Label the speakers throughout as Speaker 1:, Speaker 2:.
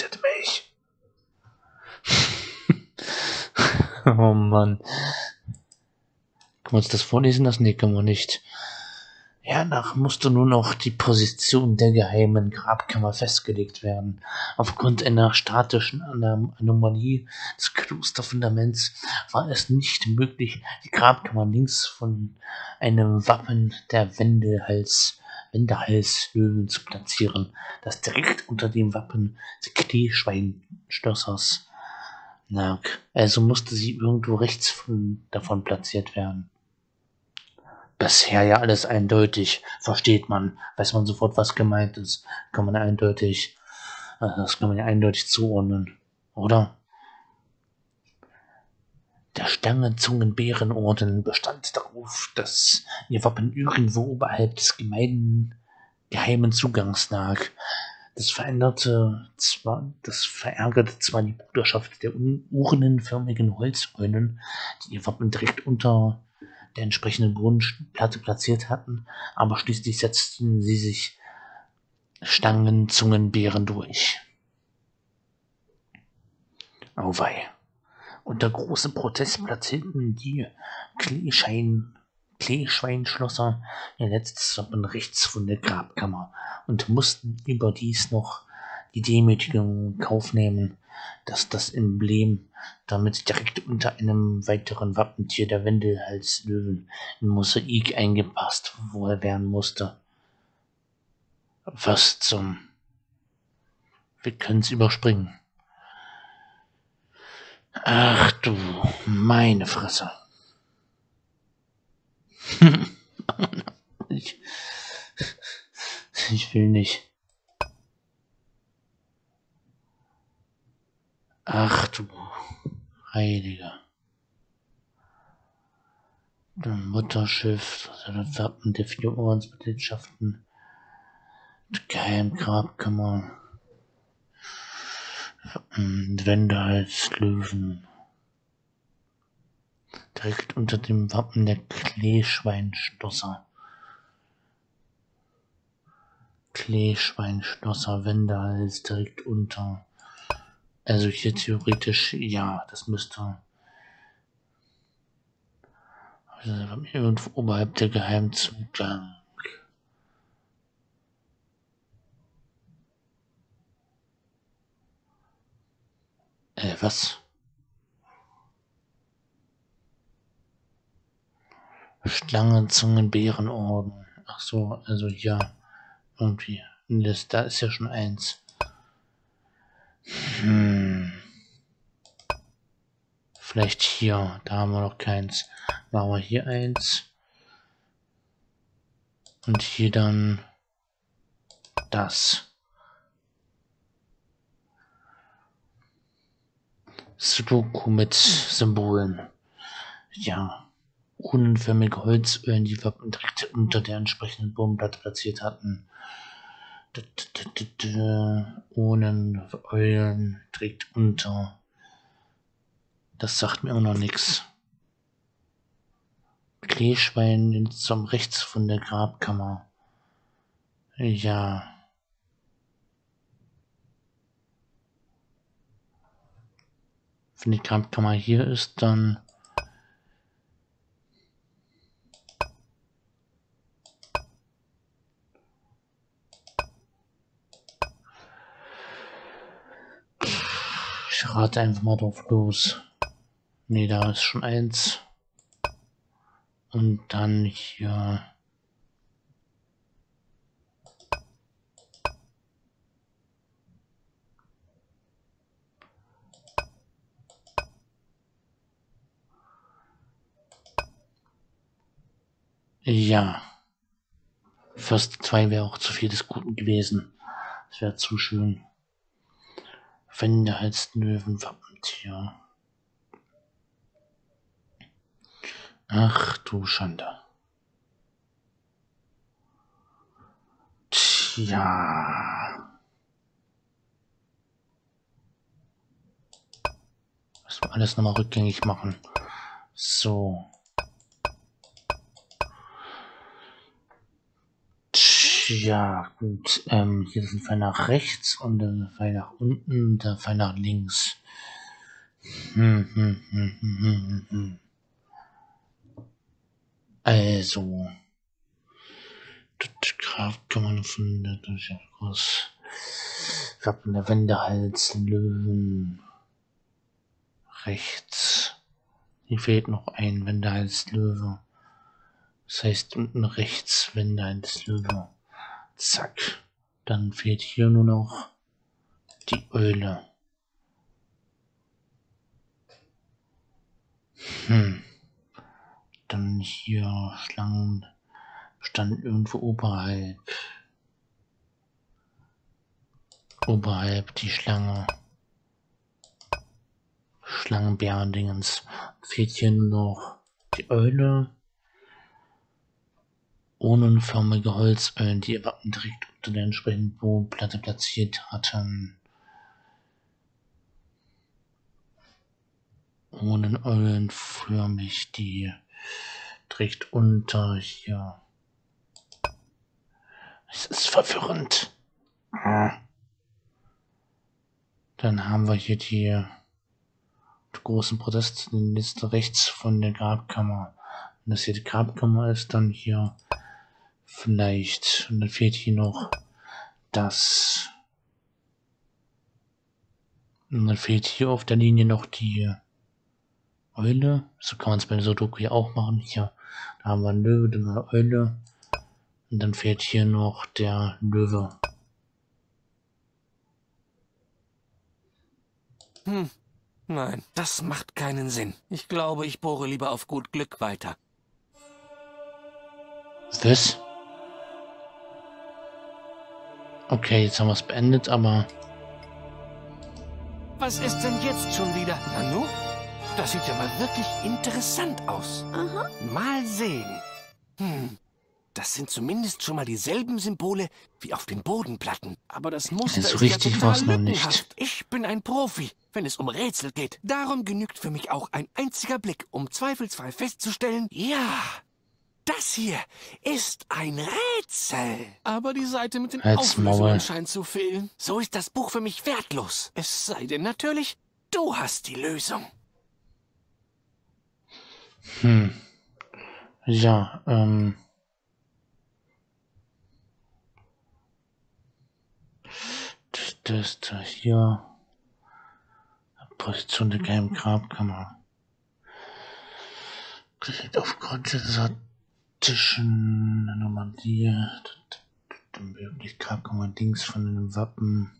Speaker 1: tötet mich. oh Mann. Können wir uns das vorlesen lassen? Nee, können wir nicht. Hernach musste nun auch die Position der geheimen Grabkammer festgelegt werden. Aufgrund einer statischen Anomalie des Klosterfundaments war es nicht möglich, die Grabkammer links von einem Wappen der Wendehals, Wendehalslöwen zu platzieren, das direkt unter dem Wappen des Kleeschweinschlossers lag. Also musste sie irgendwo rechts von, davon platziert werden bisher ja alles eindeutig. Versteht man, weiß man sofort, was gemeint ist. Kann man eindeutig, äh, das kann man ja eindeutig zuordnen, oder? Der Stangenzungenbärenorden bestand darauf, dass ihr Wappen irgendwo oberhalb des gemeinen geheimen Zugangs lag. Das veränderte zwar, das verärgerte zwar die Bruderschaft der urnenförmigen Holzeulen, die ihr Wappen direkt unter der entsprechenden Bodenplatte platziert hatten, aber schließlich setzten sie sich Stangenzungenbeeren durch. Unter großem Protest platzierten die Kleeschein, Kleeschweinschlosser ihr letztes Wappen rechts von der Grabkammer und mussten überdies noch die Demütigung in Kauf nehmen, dass das Emblem damit direkt unter einem weiteren Wappentier der Wendelhalslöwen in Mosaik eingepasst werden musste. Was zum... Wir können's überspringen. Ach du, meine Fresse. ich, ich will nicht. Ach du Heiliger. Das Mutterschiff, das Wappen der vier Ordensmitgliedschaften, die Geheimgrabkammer, Wände als Löwen. Direkt unter dem Wappen der Kleeschweinstosser. Kleeschweinstosser, Wände als direkt unter. Also hier theoretisch, ja, das müsste also irgendwo oberhalb der Geheimzugang. Äh, was? Schlangenzungenbärenorden. Ach so, also ja, irgendwie. Das, da ist ja schon eins. Hm. Vielleicht hier. Da haben wir noch keins. Machen wir hier eins. Und hier dann das. Sudoku mit Symbolen. Ja. Unförmige Holzölen, die wir direkt unter der entsprechenden Bodenplatte platziert hatten. Ohne Eulen trägt unter. Das sagt mir auch noch nichts. Kleeschwein zum rechts von der Grabkammer. Ja. Wenn die Grabkammer hier ist, dann Ich rate einfach mal drauf los. Ne, da ist schon eins. Und dann hier. Ja. Fast zwei wäre auch zu viel des Guten gewesen. Das wäre zu schön. Wände als Löwenwappentier. Ach du Schande. Tja. Müssen wir alles nochmal rückgängig machen. So. Tja, gut. Ähm, hier ist ein Pfeil nach rechts und dann ein Pfeil nach unten und der Pfeil nach links. Hm, hm, hm, hm, hm, hm. hm. Also. Das man von der durchaus. Wappen der Wendehals, Löwen. Rechts. Hier fehlt noch ein Wendehals Löwe. Das heißt unten rechts Wendehals Löwe. Zack. Dann fehlt hier nur noch die Eule. Hm. Dann hier Schlangen stand irgendwo oberhalb. Oberhalb die Schlange. Schlangenbärendingens. Fehlt hier nur noch die Eule. Unförmige Holzeulen, die ihr Wappen direkt unter der entsprechenden Bodenplatte platziert hatten. Ohne eulenförmig, die direkt unter hier. Es ist verwirrend. Dann haben wir hier die großen Protestliste rechts von der Grabkammer. Wenn das hier die Grabkammer ist, dann hier vielleicht. Und dann fehlt hier noch das. Und dann fehlt hier auf der Linie noch die Eule. So kann man es bei Sudoku hier auch machen. Hier, da haben wir einen Löwe, dann eine Eule. Und dann fehlt hier noch der Löwe.
Speaker 2: Hm. Nein, das macht keinen Sinn. Ich glaube, ich bohre lieber auf gut Glück weiter.
Speaker 1: Was? Okay, jetzt haben wir es beendet, aber...
Speaker 2: Was ist denn jetzt schon wieder? Nanu? Das sieht ja mal wirklich interessant aus.
Speaker 3: Aha.
Speaker 2: Mal sehen. Hm. Das sind zumindest schon mal dieselben Symbole wie auf den Bodenplatten. Aber das Muster
Speaker 1: So
Speaker 2: ist
Speaker 1: richtig
Speaker 2: ja total
Speaker 1: noch nicht.
Speaker 2: lückenhaft. Ich bin ein Profi, wenn es um Rätsel geht. Darum genügt für mich auch ein einziger Blick, um zweifelsfrei festzustellen, ja, das hier ist ein Rätsel. Aber die Seite mit den. Auflösungen scheint zu fehlen. So ist das Buch für mich wertlos. Es sei denn natürlich, du hast die Lösung.
Speaker 1: Hm. Ja, ähm... Das, das da hier... Position der geheimen Grabkammer. Aufgrund der sattischen Anomalie. Dann wirklich Grabkammer links von einem Wappen.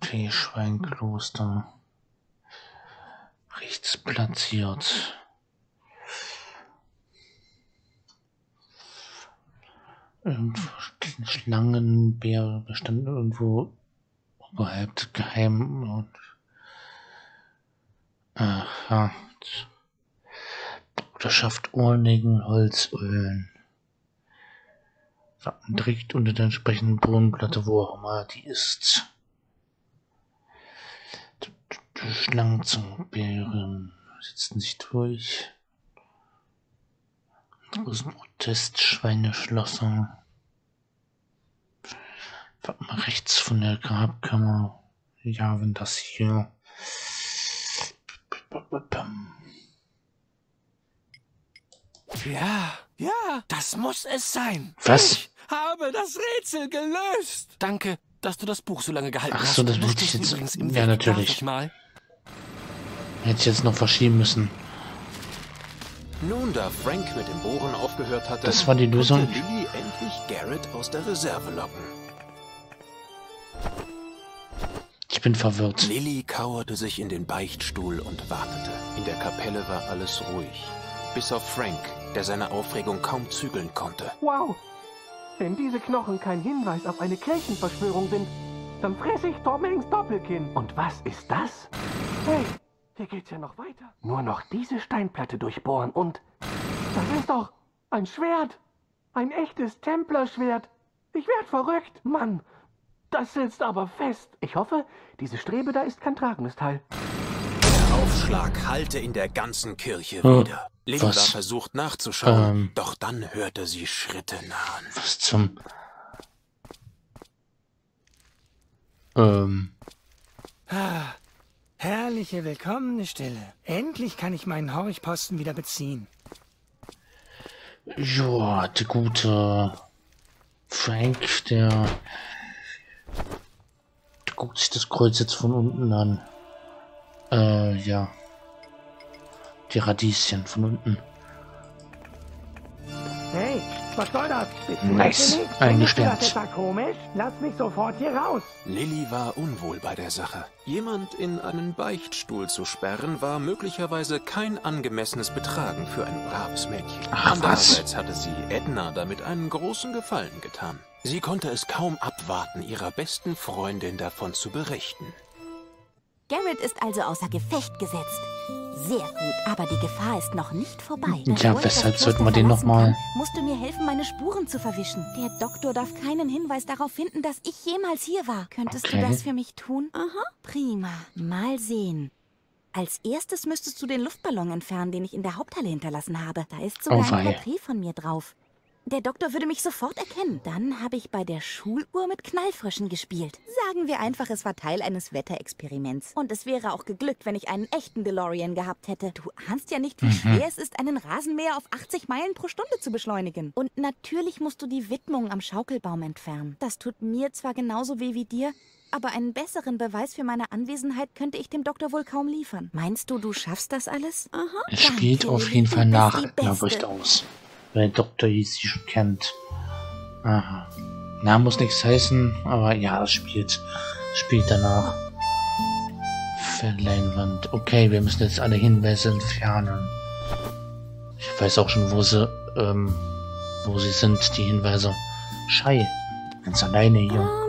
Speaker 1: Okay, Schweinkloster. Rechts platziert. Irgendwo Schlangenbär bestand irgendwo oberhalb des Geheimen und aha. Bruderschaft Urnigen Holzölen. Direkt unter der entsprechenden Bodenplatte, wo auch immer die ist. Schlangenzungenbären setzen sich durch. Großen Protest, Schweineschlosser. Wappen rechts von der Grabkammer. Ja, wenn das hier.
Speaker 2: Ja, ja, das muss es sein.
Speaker 1: Was?
Speaker 2: Ich habe das Rätsel gelöst. Danke, dass du das Buch so lange gehalten
Speaker 1: Ach
Speaker 2: hast.
Speaker 1: so, das wollte ich jetzt-
Speaker 2: übrigens im
Speaker 1: ja,
Speaker 2: Weg,
Speaker 1: natürlich.
Speaker 2: Mal.
Speaker 1: Hätte ich jetzt noch verschieben müssen.
Speaker 4: Nun, da Frank mit dem Bohren aufgehört hatte,
Speaker 1: Das war die Lösung.
Speaker 4: konnte Lilly endlich Garrett aus der Reserve locken.
Speaker 1: Ich bin verwirrt.
Speaker 4: Lilly kauerte sich in den Beichtstuhl und wartete. In der Kapelle war alles ruhig. Bis auf Frank, der seine Aufregung kaum zügeln konnte.
Speaker 5: Wow! Wenn diese Knochen kein Hinweis auf eine Kirchenverschwörung sind, dann fresse ich Tom Hanks Doppelkinn. Und was ist das? Hey, hier geht's ja noch weiter. Nur noch diese Steinplatte durchbohren und... Das ist doch ein Schwert! Ein echtes Templerschwert! Ich werd verrückt! Mann, das sitzt aber fest. Ich hoffe, diese Strebe da ist kein tragendes Teil.
Speaker 4: Aufschlag hallte in der ganzen Kirche
Speaker 1: Oh,
Speaker 4: wieder. Lilly
Speaker 1: was?
Speaker 4: versucht nachzuschauen,
Speaker 1: Ähm.
Speaker 4: doch dann hörte sie Schritte nahen.
Speaker 1: Was zum... Ähm...
Speaker 3: Herrliche willkommene Stille. Endlich kann ich meinen Horchposten wieder beziehen.
Speaker 1: Ja, der gute Frank, der, der guckt sich das Kreuz jetzt von unten an. Äh, ja. Die Radieschen von unten.
Speaker 5: Hey, was soll das?
Speaker 1: Nice. Eingesperrt.
Speaker 5: Lass mich sofort hier raus.
Speaker 4: Lilly war unwohl bei der Sache. Jemand in einen Beichtstuhl zu sperren, war möglicherweise kein angemessenes Betragen für ein braves Mädchen.
Speaker 1: Ach, was?
Speaker 4: Andererseits hatte sie Edna damit einen großen Gefallen getan. Sie konnte es kaum abwarten, ihrer besten Freundin davon zu berichten.
Speaker 6: Garrett ist also außer Gefecht gesetzt. Sehr gut, aber die Gefahr ist noch nicht vorbei.
Speaker 1: Ja, weshalb sollten wir den noch
Speaker 6: verlassen
Speaker 1: mal-
Speaker 6: kann, Musst du mir helfen, meine Spuren zu verwischen. Der Doktor darf keinen Hinweis darauf finden, dass ich jemals hier war. Könntest
Speaker 1: Okay.
Speaker 6: du das für mich tun? Aha. Prima. Mal sehen. Als erstes müsstest du den Luftballon entfernen, den ich in der Haupthalle hinterlassen habe. Da ist sogar
Speaker 1: Oh,
Speaker 6: ein. Porträt von mir drauf. Der Doktor würde mich sofort erkennen. Dann habe ich bei der Schuluhr mit Knallfröschen gespielt. Sagen wir einfach, es war Teil eines Wetterexperiments. Und es wäre auch geglückt, wenn ich einen echten DeLorean gehabt hätte. Du ahnst ja nicht, wie schwer es ist, einen Rasenmäher auf 80 Meilen pro Stunde zu beschleunigen. Und natürlich musst du die Widmung am Schaukelbaum entfernen. Das tut mir zwar genauso weh wie dir, aber einen besseren Beweis für meine Anwesenheit könnte ich dem Doktor wohl kaum liefern. Meinst du, du schaffst das alles? Aha.
Speaker 1: Es spielt auf jeden Fall nach Nachricht aus. Weil Dr. Easy schon kennt. Aha. Na, muss nichts heißen, aber ja, das spielt. Spielt danach. Verleinwand. Okay, wir müssen jetzt alle Hinweise entfernen. Ich weiß auch schon, wo sie, ähm, wo sie sind, die Hinweise. Schei. Ganz alleine hier.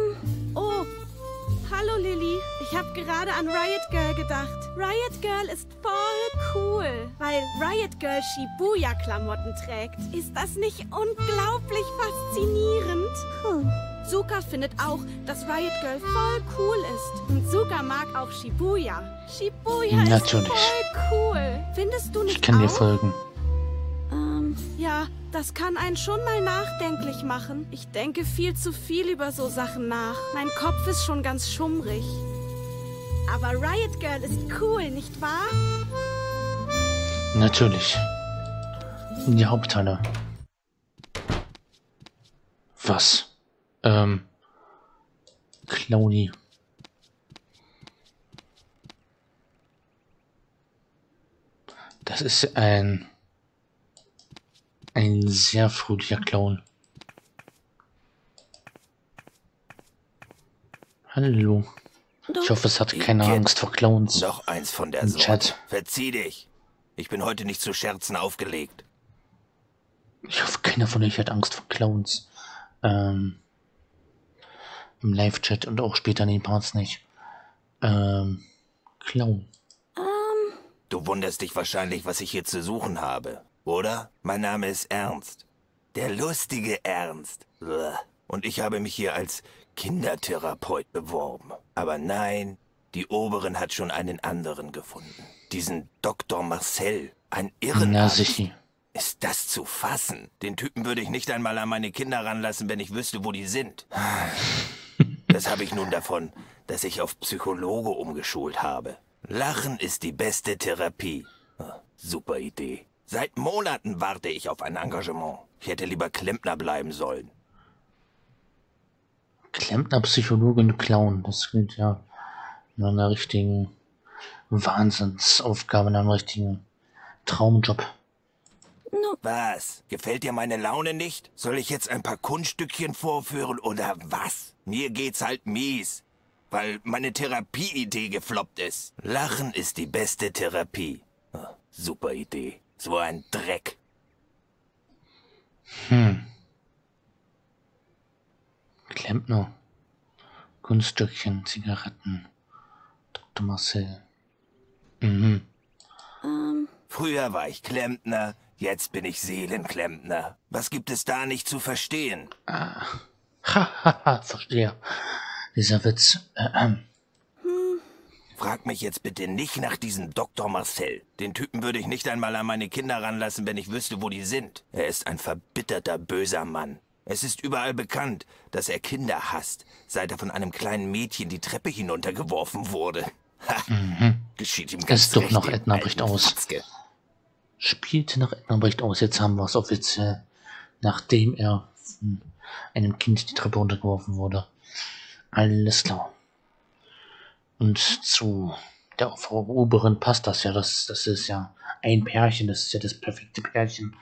Speaker 7: An Riot Girl gedacht. Riot Girl ist voll cool, weil Riot Girl Shibuya-Klamotten trägt. Ist das nicht unglaublich faszinierend? Hm. Suka findet auch, dass Riot Girl voll cool ist. Und Suka mag auch Shibuya. Shibuya
Speaker 1: Natürlich.
Speaker 7: ist voll cool. Findest du nicht
Speaker 1: Ich kann dir
Speaker 7: auch?
Speaker 1: folgen.
Speaker 7: Ähm, ja, das kann einen schon mal nachdenklich machen. Ich denke viel zu viel über so Sachen nach. Mein Kopf ist schon ganz schummrig. Aber Riot Girl ist cool, nicht wahr?
Speaker 1: Natürlich. In die Haupthalle. Was? Ähm. Clowny. Das ist ein. Ein sehr fröhlicher Clown. Hallo. Ich hoffe, es hat keine
Speaker 8: Kind.
Speaker 1: Angst vor Clowns.
Speaker 8: Noch eins von der
Speaker 1: Im
Speaker 8: Sorte.
Speaker 1: Chat.
Speaker 8: Verzieh dich. Ich bin heute nicht zu Scherzen aufgelegt.
Speaker 1: Ich hoffe, keiner von euch hat Angst vor Clowns. Ähm, Im Live-Chat und auch später in den Parts nicht. Ähm, Clown.
Speaker 8: Du wunderst dich wahrscheinlich, was ich hier zu suchen habe, oder? Mein Name ist Ernst. Der lustige Ernst. Blah. Und ich habe mich hier als Kindertherapeut beworben. Aber nein, die Oberin hat schon einen anderen gefunden. Diesen Dr. Marcel. Ein
Speaker 1: Na
Speaker 8: Irrenarzt.
Speaker 1: sicher.
Speaker 8: Ist das zu fassen? Den Typen würde ich nicht einmal an meine Kinder ranlassen, wenn ich wüsste, wo die sind. Das habe ich nun davon, dass ich auf Psychologe umgeschult habe. Lachen ist die beste Therapie. Ah, Super Idee. Seit Monaten warte ich auf ein Engagement. Ich hätte lieber Klempner bleiben sollen.
Speaker 1: Klempner, Psychologe und Clown. Das klingt ja nach einer richtigen Wahnsinnsaufgabe, nach einem richtigen Traumjob.
Speaker 8: Was? Gefällt dir meine Laune nicht? Soll ich jetzt ein paar Kunststückchen vorführen oder was? Mir geht's halt mies, weil meine Therapieidee gefloppt ist. Lachen ist die beste Therapie. Ah, Super Idee. So ein Dreck.
Speaker 1: Klempner. Kunststückchen, Zigaretten. Dr. Marcel. Mhm.
Speaker 8: Früher war ich Klempner, jetzt bin ich Seelenklempner. Was gibt es da nicht zu verstehen?
Speaker 1: Hahaha, verstehe. Dieser Witz. Äh, ähm.
Speaker 8: Frag mich jetzt bitte nicht nach diesem Dr. Marcel. Den Typen würde ich nicht einmal an meine Kinder ranlassen, wenn ich wüsste, wo die sind. Er ist ein verbitterter, böser Mann. Es ist überall bekannt, dass er Kinder hasst, seit er von einem kleinen Mädchen die Treppe hinuntergeworfen wurde. Ha,
Speaker 1: Mhm.
Speaker 8: geschieht ihm
Speaker 1: Es
Speaker 8: ganz
Speaker 1: ist doch noch Edna bricht aus.
Speaker 8: Fatzke.
Speaker 1: Spielte nach Edna bricht aus. Jetzt haben wir es offiziell. Nachdem er von einem Kind die Treppe runtergeworfen wurde. Alles klar. Und zu der Frau Oberin passt das ja. Das, das ist ja ein Pärchen. Das ist ja das perfekte Pärchen.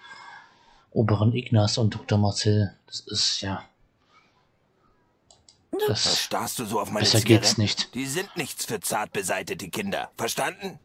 Speaker 1: Oberin Ignaz und Dr. Marcel. Das ist ja. Das,
Speaker 8: starrst du so auf meine
Speaker 1: besser geht's
Speaker 8: Zigaretten?
Speaker 1: nicht.
Speaker 8: Die sind nichts für zart beseitete Kinder. Verstanden?